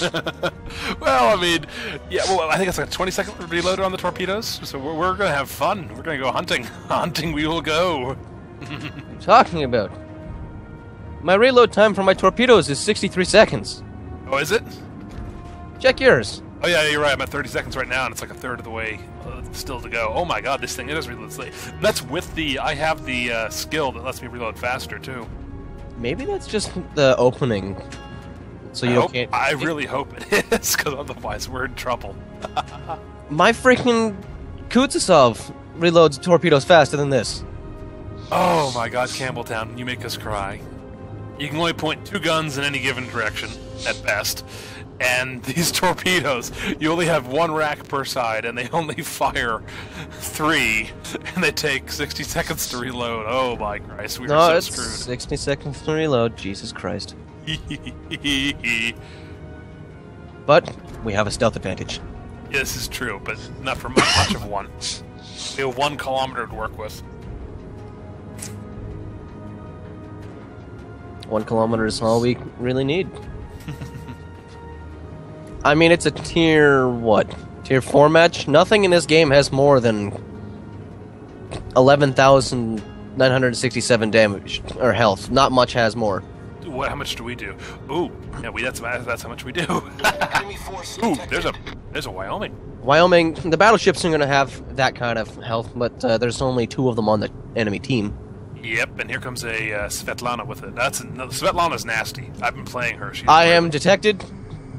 well, I mean, yeah. Well, I think it's like a 20 second reloader on the torpedoes, so we're, we're gonna have fun. We're gonna go hunting. Hunting, we will go. talking about? My reload time for my torpedoes is 63 seconds. Oh, is it? Check yours. Oh yeah, you're right. I'm at 30 seconds right now, and it's like a third of the way uh, still to go. Oh my god, this thing it is reload late. That's with the I have the uh, skill that lets me reload faster too. Maybe that's just the opening. So I, you hope, can't. I really hope it is, because otherwise we're in trouble. My freaking Kutuzov reloads torpedoes faster than this. Oh my god, Campbeltown, you make us cry. You can only point two guns in any given direction, at best. And these torpedoes, you only have one rack per side, and they only fire three, and they take 60 seconds to reload. Oh my Christ, we no, are it's so 60 seconds to reload. Jesus Christ. Screwed. But we have a stealth advantage. this is true, but not for much, much of one. We have one kilometer to work with. One kilometer is all we really need. I mean, it's a tier what? Tier four match. Nothing in this game has more than eleven thousand nine hundred sixty-seven damage or health. Not much has more. What? How much do we do? Ooh, yeah, we that's that's how much we do. Ooh, there's a there's a Wyoming. Wyoming, the battleships are going to have that kind of health, but uh, there's only two of them on the enemy team. Yep, and here comes a uh, Svetlana with it. That's no, Svetlana's nasty. I've been playing her. She's I great. am detected.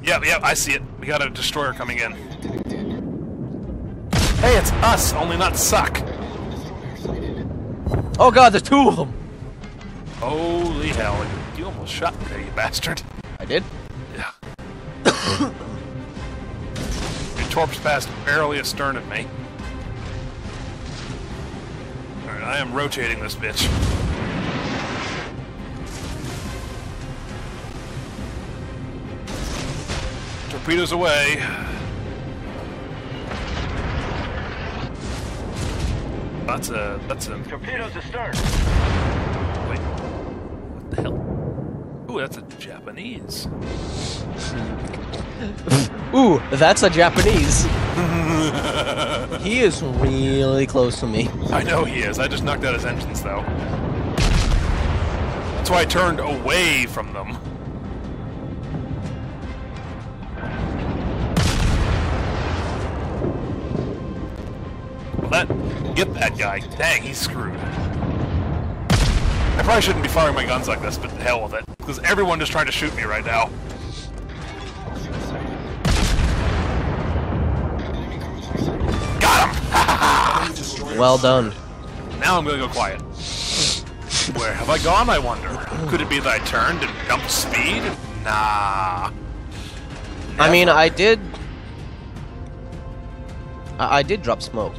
Yep, yep, I see it. We got a destroyer coming in. Hey, it's us, only not suck. Oh god, there's two of them. Holy hell! You shot there, you bastard. I did. Yeah. Your torps passed barely astern of me. Alright, I am rotating this bitch. Torpedoes away. That's a that's a Torpedoes astern. wait. What the hell? Ooh, that's a Japanese. Ooh, that's a Japanese. he is really close to me. I know he is. I just knocked out his engines, though. That's why I turned away from them. Well, that get that guy. Dang, he's screwed. I probably shouldn't be firing my guns like this, but hell with it, because everyone is trying to shoot me right now. Got him! Well done. Now I'm gonna go quiet. Where have I gone, I wonder? Could it be that I turned and jumped speed? Nah. I mean, I did. I, I did drop smoke.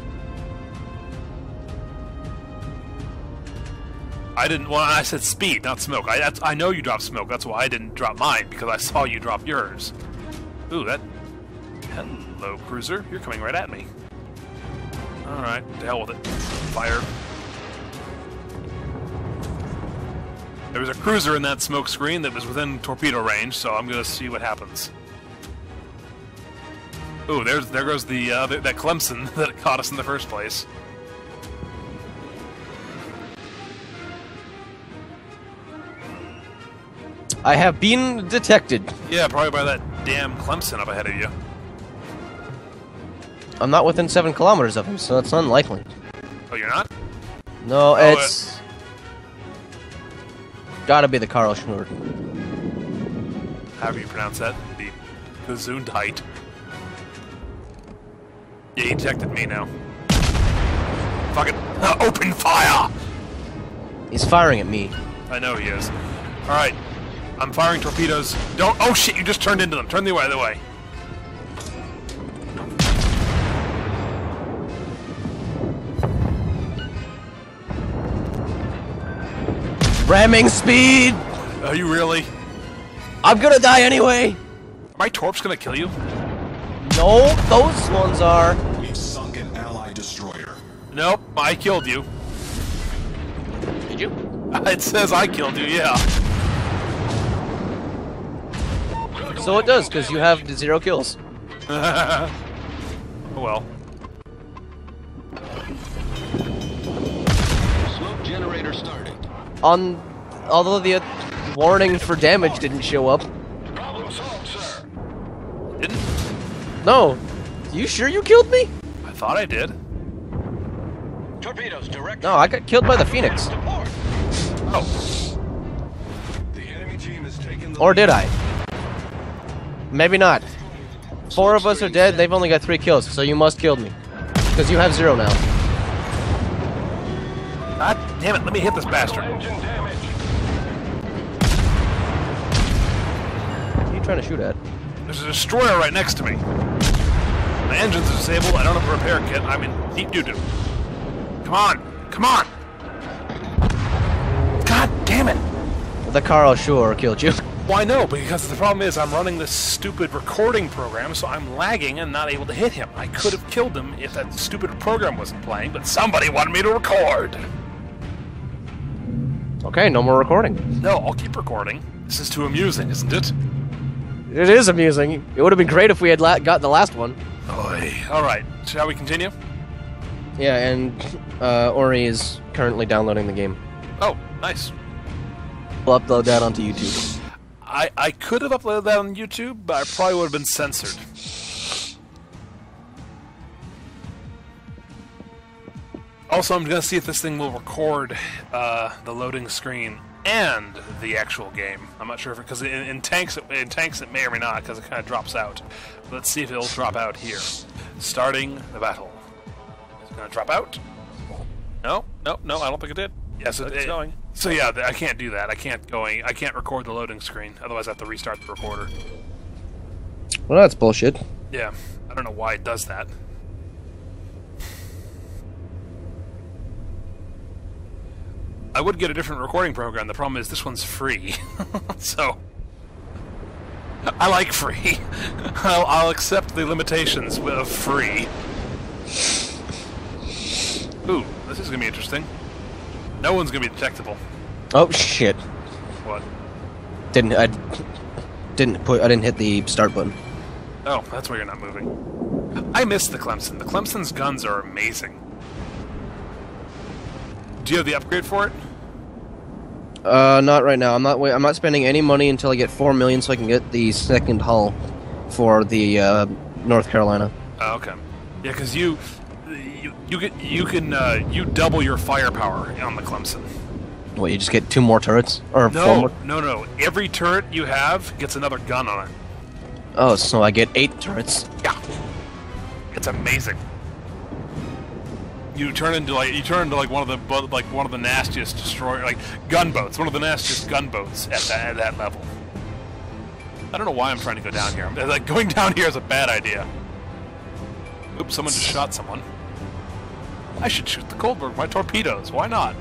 I didn't. Well, I said speed, not smoke. I I know you dropped smoke. That's why I didn't drop mine because I saw you drop yours. Ooh, that. Hello, cruiser. You're coming right at me. All right, to hell with it. Fire. There was a cruiser in that smoke screen that was within torpedo range, so I'm gonna see what happens. Ooh, there's there goes the uh, that Clemson that caught us in the first place. I have been detected. Yeah, probably by that damn Clemson up ahead of you. I'm not within seven kilometers of him, so that's unlikely. Oh, you're not? No, Oh, uh, it's gotta be the Karlsruhe. However you pronounce that. The Gesundheit. Yeah, he detected me now. Fucking open fire! He's firing at me. I know he is. Alright. I'm firing torpedoes. Don't. Oh shit, you just turned into them. Turn the other way. Ramming speed. Are you really? I'm gonna die anyway. My torps gonna kill you? No, those ones are. We've sunk an ally destroyer. Nope, I killed you. Did you? It says I killed you, yeah. So it does, because you have zero kills. Oh, well. Smoke generator started. On, although the uh, warning for damage didn't show up. Problem solved, sir. Didn't? No. You sure you killed me? I thought I did. Torpedoes direct. No, I got killed by the Phoenix. To port. Oh. The enemy team has taken the Or did I? Maybe not. Four of us are dead, they've only got three kills, so you must kill me. Because you have zero now. God damn it, let me hit this bastard. What are you trying to shoot at? There's a destroyer right next to me. My engine's disabled, I don't have a repair kit, I'm in deep doo-doo. Come on, come on! God damn it! The Karlsruhe killed you. Why no? Because the problem is I'm running this stupid recording program, so I'm lagging and not able to hit him. I could have killed him if that stupid program wasn't playing, but somebody wanted me to record. Okay, no more recording. No, I'll keep recording. This is too amusing, isn't it? It is amusing. It would have been great if we had la- got the last one. Oy. All right, shall we continue? Yeah, and uh, Ori is currently downloading the game. Oh, nice. We'll upload that onto YouTube. I, I could have uploaded that on YouTube, but I probably would have been censored. Also, I'm gonna see if this thing will record uh, the loading screen and the actual game. I'm not sure if it because in, in tanks it, in tanks it may or may not because it kind of drops out. Let's see if it'll drop out here. Starting the battle. Is it gonna drop out? No, no, no. I don't think it did. Yes, it, it's going. So yeah, I can't do that. I can't going. I can't record the loading screen. Otherwise, I have to restart the recorder. Well, that's bullshit. Yeah, I don't know why it does that. I would get a different recording program. The problem is this one's free, so I like free. I'll, I'll accept the limitations of free. Ooh, this is gonna be interesting. No one's gonna be detectable. Oh shit! What? Didn't I? Didn't put. I didn't hit the start button. Oh, that's why you're not moving. I miss the Clemson. The Clemson's guns are amazing. Do you have the upgrade for it? Uh, not right now. I'm not. I'm not spending any money until I get four million, so I can get the second hull for the uh, North Carolina. Oh, okay. Yeah, because you, you, you get, you can, uh, you double your firepower on the Clemson. What? You just get two more turrets or No, no, no. Every turret you have gets another gun on it. Oh, so I get eight turrets. Yeah, it's amazing. You turn into like you turn into like one of the like one of the nastiest destroyer like gunboats, one of the nastiest gunboats at that at that level. I don't know why I'm trying to go down here. Like going down here is a bad idea. Oops, someone just shot someone. I should shoot the Kolberg. My torpedoes. Why not?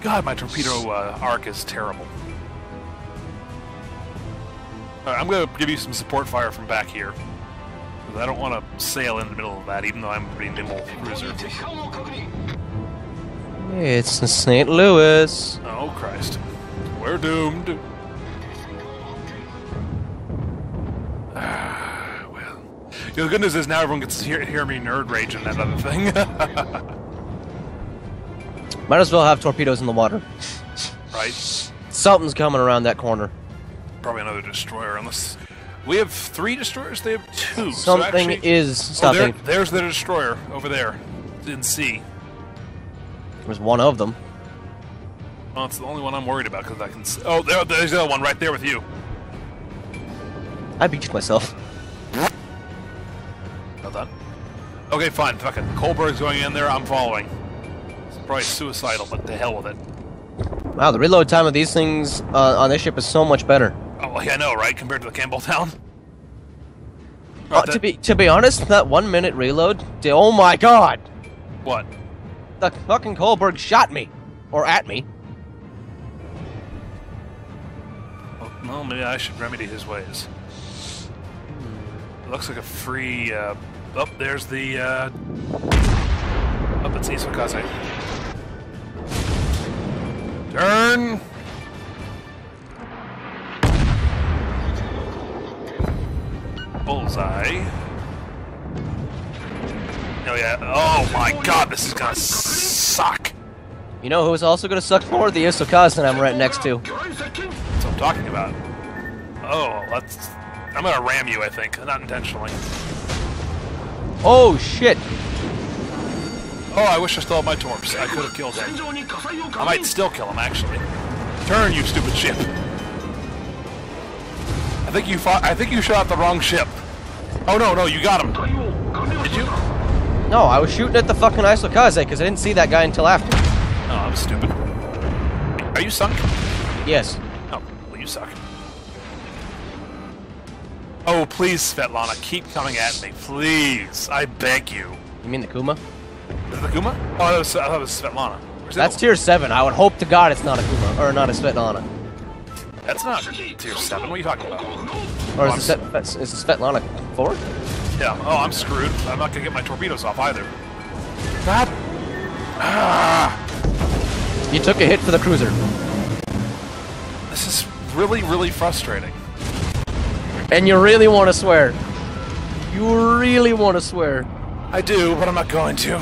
God, my torpedo uh, arc is terrible. Alright, I'm gonna give you some support fire from back here. I don't want to sail in the middle of that, even though I'm a pretty nimble cruiser. It's St. Louis. Oh, Christ. We're doomed. The good news is now everyone gets to hear, hear me nerd rage and that other thing. Might as well have torpedoes in the water. right? Something's coming around that corner. Probably another destroyer, unless... We have three destroyers, they have two. so Something actually- is Oh, there, there's the destroyer over there in C. There's one of them. Well, it's the only one I'm worried about because I can. See. Oh, there, there's the other one right there with you. I beat myself. Done. Okay, fine. Fuck it. Kolberg's going in there. I'm following. It's probably suicidal, but to hell with it. Wow, the reload time of these things uh, on this ship is so much better. Oh, yeah, I know, right? Compared to the Campbeltown. Uh, to be to be honest, that one minute reload. Oh my god! What? The fucking Kolberg shot me, or at me. Well, well, maybe I should remedy his ways. It looks like a free. Uh, oh, there's the. Uh, up at Isokaze. Turn. bullseye. Oh yeah. Oh my god, this is gonna suck. You know who's also gonna suck more? The Isokazan I'm right next to. That's what I'm talking about. Oh, let's. I'm gonna ram you, I think. Not intentionally. Oh shit! Oh, I wish I still had my torps. I could have killed him. I might still kill him, actually. Turn, you stupid ship. I think you fought. I think you shot the wrong ship. Oh no, no, you got him. Did you? No, I was shooting at the fucking Isokaze because I didn't see that guy until after. Oh, I'm stupid. Are you sunk? Yes. Oh, well, you suck. Oh, please, Svetlana, keep coming at me, please. I beg you. You mean the Kuma? It the Kuma? Oh, that was, I thought it was Svetlana. Where's That's tier 7. I would hope to God it's not a Kuma. Or not a Svetlana. That's not tier 7. What are you talking about? Or Oh, is the, Svet, is Svetlana 4? Yeah. Oh, I'm screwed. I'm not gonna get my torpedoes off either. God. Ah, You took a hit for the cruiser. this is really, really frustrating. And you really want to swear. You really want to swear. I do, but I'm not going to.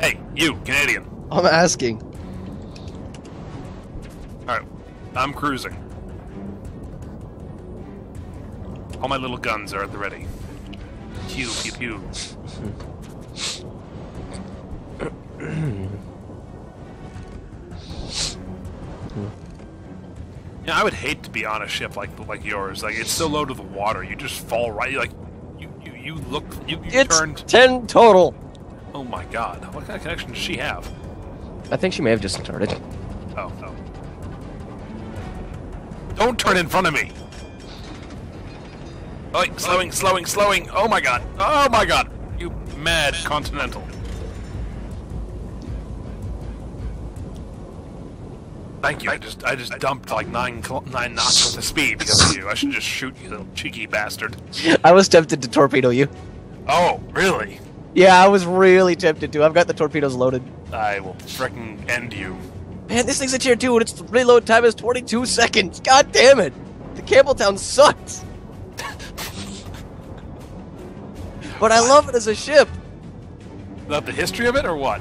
Hey, you, Canadian. I'm asking. Alright, I'm cruising. All my little guns are at the ready. Pew, pew, pew. Yeah, I would hate to be on a ship like like yours. Like it's so low to the water, you just fall right. Like you you, you look you, you It's turned. 10 total. Oh my god, what kind of connection does she have? I think she may have just started. Oh no! Don't turn in front of me. Oh, slowing, slowing, slowing. Oh my god. Oh my god. You mad continental. Thank you. I just I just dumped like nine nine knots worth of speed because of you. I should just shoot you, little cheeky bastard. I was tempted to torpedo you. Oh, really? Yeah, I was really tempted to. I've got the torpedoes loaded. I will frickin' end you. Man, this thing's a tier 2 and its reload time is 22 seconds. God damn it. The Campbeltown sucks. but I love it as a ship. About the history of it or what?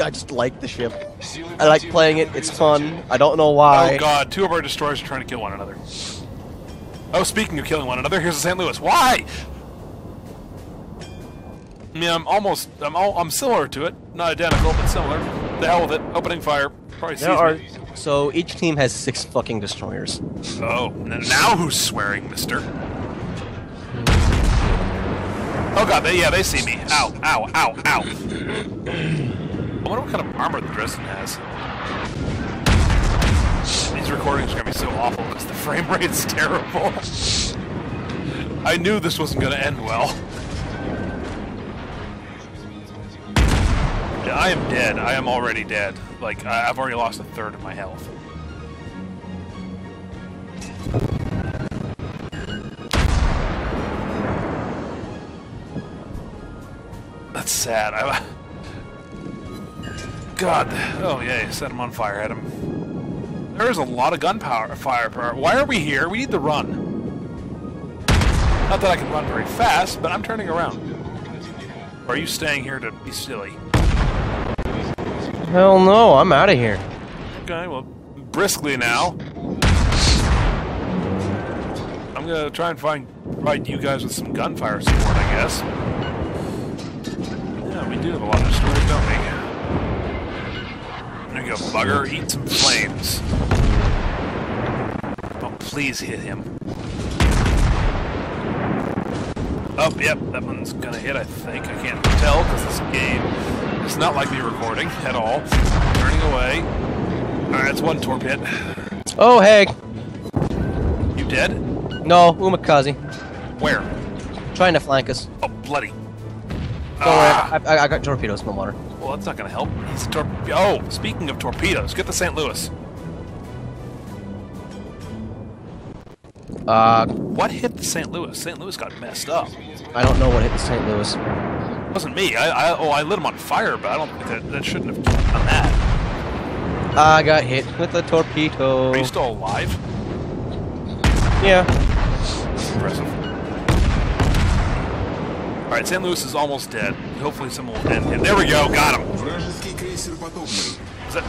I just like the ship. I like playing it. It's fun. I don't know why. Oh god, two of our destroyers are trying to kill one another. Oh, speaking of killing one another, here's the St. Louis. Why? I mean, I'm almost, I'm all, I'm similar to it. Not identical, but similar. The hell with it. Opening fire. Probably sees are me. so each team has six fucking destroyers. Oh, now who's swearing, mister? Oh god, they, yeah, they see me. Ow, ow, ow, ow. I wonder what kind of armor the Dresden has. These recordings are gonna be so awful because the frame rate's terrible. I knew this wasn't gonna end well. Yeah, I am dead. I am already dead. Like, I've already lost a third of my health. That's sad. I... God. Oh, yeah, set him on fire. Had him. There is a lot of gunpowder, firepower. Why are we here? We need to run. Not that I can run very fast, but I'm turning around. Or are you staying here to be silly? Hell no, I'm out of here. Okay, well, briskly now. I'm gonna try and find provide you guys with some gunfire support, I guess. Yeah, we do have a lot of destroyers, don't we? You bugger. Eat some flames. Oh, please hit him. Oh, yep, that one's gonna hit, I think. I can't tell because this game is not like me recording at all. Turning away. Alright, that's one torpid. Oh, hey. You dead? No, Umikaze. Where? Trying to flank us. Oh, bloody. Don't worry, Ah, I, I, I got torpedoes in the water. Well, that's not gonna help. He's a tor- Oh, speaking of torpedoes, get the St. Louis. Uh, What hit the St. Louis? St. Louis got messed up. I don't know what hit the St. Louis. It wasn't me. I, I oh, I lit him on fire, but I don't think that, that shouldn't have done that. I got hit with a torpedo. Are you still alive? Yeah. Impressive. Alright, St. Louis is almost dead. Hopefully someone will end him. There we go, got him! That...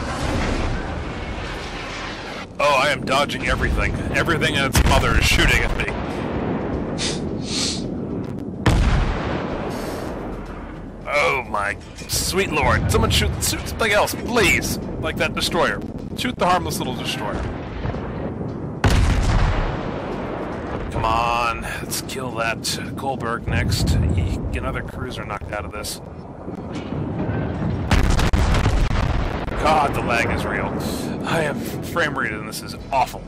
Oh, I am dodging everything. Everything and its mother is shooting at me. Oh my sweet lord. Someone shoot, shoot something else, please! Like that destroyer. Shoot the harmless little destroyer. On, let's kill that Kolberg next. Eek, Get another cruiser knocked out of this. God, the lag is real. I am frame rate and this is awful.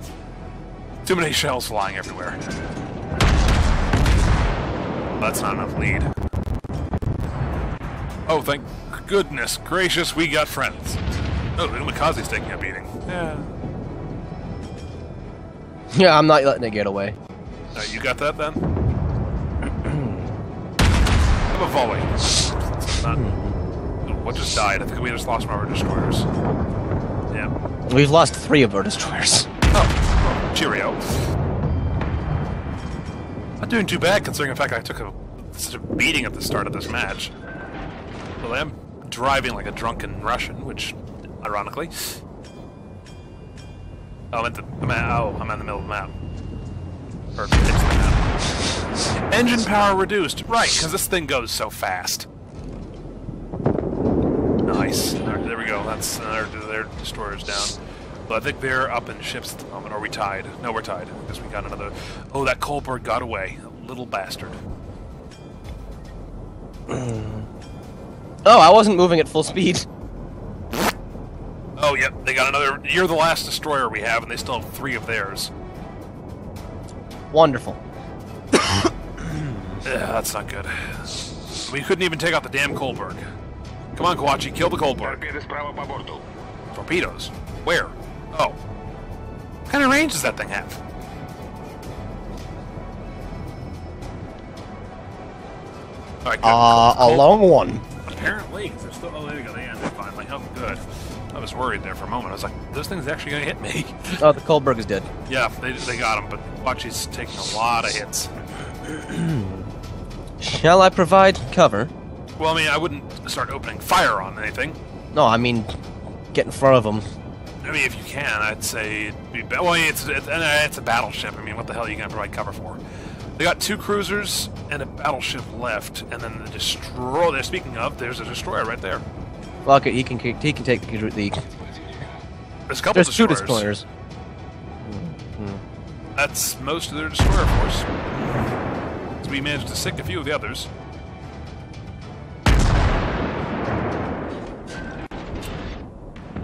Too many shells flying everywhere. That's not enough lead. Oh, thank goodness gracious, we got friends. Oh, the Umikaze's taking a beating. Yeah. Yeah, I'm not letting it get away. Uh, you got that then? Have a volley. Not- Oh, What just died? I think we just lost one of our destroyers. Yeah. We've lost three of our destroyers. Oh, cheerio. Not doing too bad considering the fact I took a such a beating at the start of this match. Well, I am driving like a drunken Russian, which, ironically, oh, I'm at the I'm at, oh, I'm in the middle of the map. Or it's the map. Engine power reduced, right? Because this thing goes so fast. Nice. There, there we go. That's uh, their, their destroyers down. But I think they're up in ships at the moment. Are we tied? No, we're tied. Because we got another. Oh, that Kolberg got away. A Little bastard. Oh, I wasn't moving at full speed. Oh, yep. They got another. You're the last destroyer we have, and they still have three of theirs. Wonderful. yeah, that's not good. We couldn't even take out the damn Kolberg. Come on, Kawachi, kill the Kolberg. Torpedoes? Where? Oh. What kind of range does that thing have? All right. Uh, a long one. Apparently, they're still oh, illegal. They finally. How good. I was worried there for a moment. I was like, "This thing's actually going to hit me." Oh, the Kolberg is dead. yeah, they, they got him, but Kawachi's taking a lot of hits. Shall I provide cover? Well, I mean, I wouldn't start opening fire on anything. No, I mean, get in front of them. I mean, if you can, I'd say it'd be. Well, it's it's, uh, it's a battleship. I mean, what the hell are you going to provide cover for? They got two cruisers and a battleship left, and then the destroyer. Speaking of, there's a destroyer right there. Fuck it, he can he can take the. the There's a couple there's two destroyers. destroyers. That's most of their destroyer force. So we managed to sink a few of the others.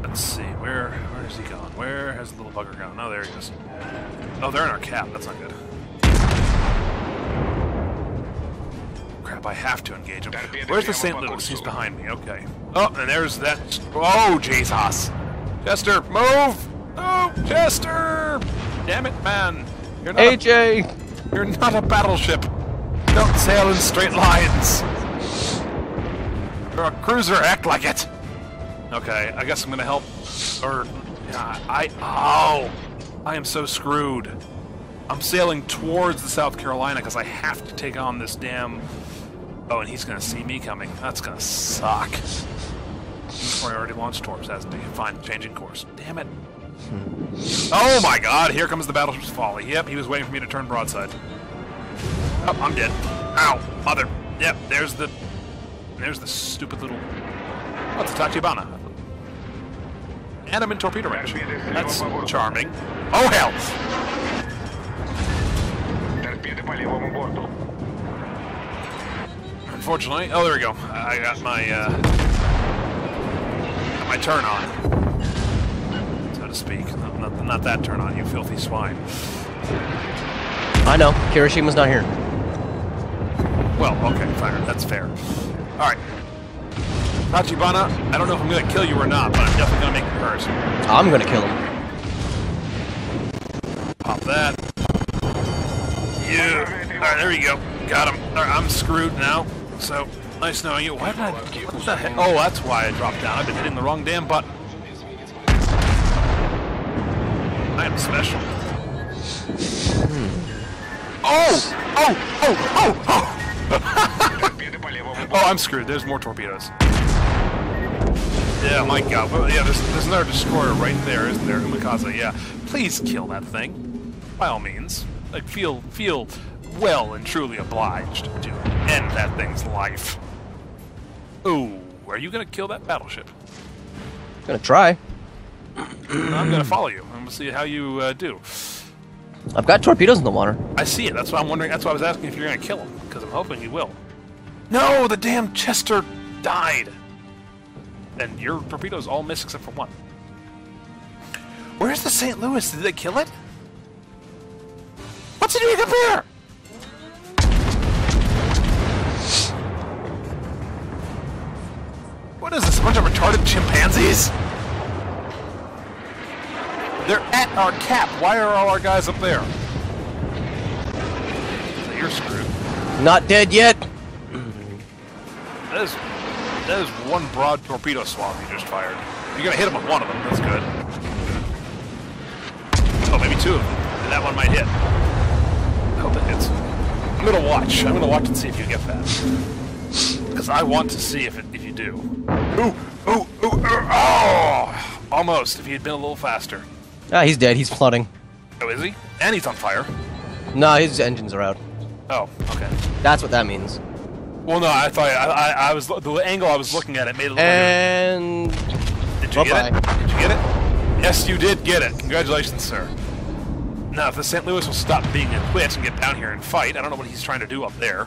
Let's see, where where is he gone? Where has the little bugger gone? Oh, there he is. Oh, they're in our cap. That's not good. I have to engage him. Where's the St. Louis? He's behind me. Okay. Oh, and there's that. Oh, Jesus. Chester, move! Oh, Chester! Damn it, man. You're not, a, AJ! you're not a battleship. Don't sail in straight lines. You're a cruiser. Act like it. Okay, I guess I'm gonna help. Or, yeah, I. Oh! I am so screwed. I'm sailing towards the South Carolina because I have to take on this damn. Oh, and he's gonna see me coming. That's gonna suck. Before I already launched torps, hasn't? Fine, changing course. Damn it. Oh my god, here comes the battleship's folly. Yep, he was waiting for me to turn broadside. Oh, I'm dead. Ow, mother. Yep, there's the... There's the stupid little... Oh, it's a Tachibana. And I'm in torpedo range. That's charming. Oh, hell! Unfortunately... Oh, there we go. I got my, uh... Got my turn on. So to speak. Not, not, not that turn on, you filthy swine. I know, Kirishima's not here. Well, okay, fine. That's fair. Alright. Tachibana, I don't know if I'm gonna kill you or not, but I'm definitely gonna make you hurt. I'm gonna kill him. Pop that. You. Alright, there you go. Got him. I'm screwed now. So, nice knowing you. Why did I... What the heck? Oh, that's why I dropped down. I've been hitting the wrong damn button. I am special. Hmm. Oh! Oh! Oh! Oh! Oh! Oh, I'm screwed. There's more torpedoes. Yeah, my god. Well, yeah, there's, there's another destroyer right there, isn't there? Umikaze, yeah. Please kill that thing. By all means. Like, feel, feel well and truly obliged to end that thing's life. Ooh, are you gonna kill that battleship? Gonna try. I'm gonna follow you, I'm gonna see how you uh, do. I've got torpedoes in the water. I see it. That's why I'm wondering. That's why I was asking if you're gonna kill him, because I'm hoping you will. No, the damn Chester died. And your torpedoes all miss except for one. Where's the St. Louis? Did they kill it? What's it doing up here? What is this? A bunch of retarded chimpanzees? They're at our cap. Why are all our guys up there? So you're screwed. Not dead yet. That is, that is one broad torpedo swamp you just fired. You're gonna hit him with one of them. That's good. Oh, maybe two of them. And that one might hit. I hope it hits. I'm gonna watch. I'm gonna watch and see if you get that. Because I want to see if it, if you do. Ooh, ooh, ooh, oh! Almost. If he had been a little faster. Ah, he's dead. He's flooding. Oh, is he? And he's on fire. No, his engines are out. Oh, okay. That's what that means. Well, no, I thought I, I, I was the angle I was looking at it made it look And Did you get it? Did you get it? Yes, you did get it. Congratulations, sir. Now, if the St. Louis will stop being a twit and get down here and fight, I don't know what he's trying to do up there.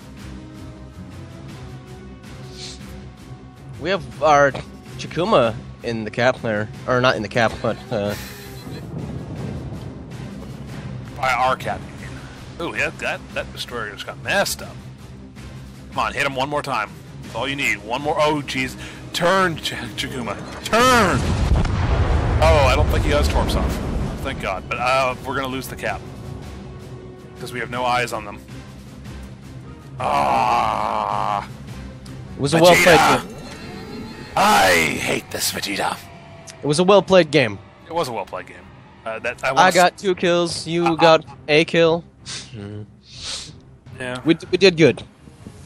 We have our Chikuma in the cap there, or not in the cap, but uh, By our cap. Ooh, yeah, that that destroyer just got messed up. Come on, hit him one more time. That's all you need. One more. Oh, jeez. Turn, Ch- Chikuma. Turn! Oh, I don't think he has torps off. Thank God. But uh, we're going to lose the cap. Because we have no eyes on them. Ah. it was a well played. Game. I hate this Vegeta. It was a well played game. It was a well played game. Uh, that I, I got two kills. You got a kill. yeah. We, we did good.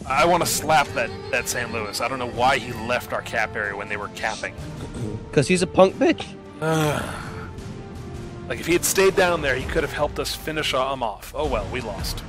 I want to slap that that St. Louis. I don't know why he left our cap area when they were capping. Cause he's a punk bitch. Like if he had stayed down there, he could have helped us finish him off. Oh well, we lost.